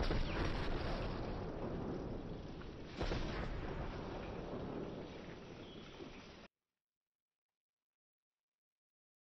あっ!